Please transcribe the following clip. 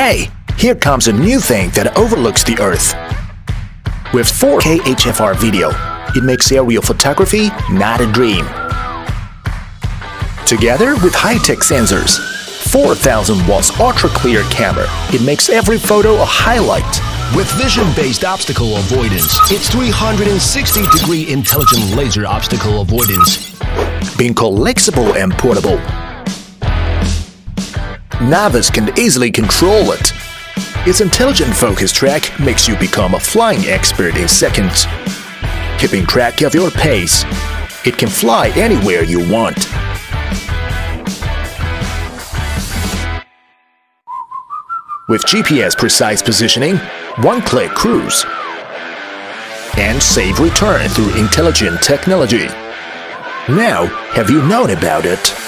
Hey, here comes a new thing that overlooks the Earth. With 4K HFR video, it makes aerial photography not a dream. Together with high-tech sensors, 4000 watts ultra-clear camera, it makes every photo a highlight. With vision-based obstacle avoidance, it's 360-degree intelligent laser obstacle avoidance. Being collectible and portable. Novice can easily control it. Its intelligent focus track makes you become a flying expert in seconds. Keeping track of your pace, it can fly anywhere you want. With GPS precise positioning, one-click cruise, and safe return through intelligent technology. Now, have you known about it?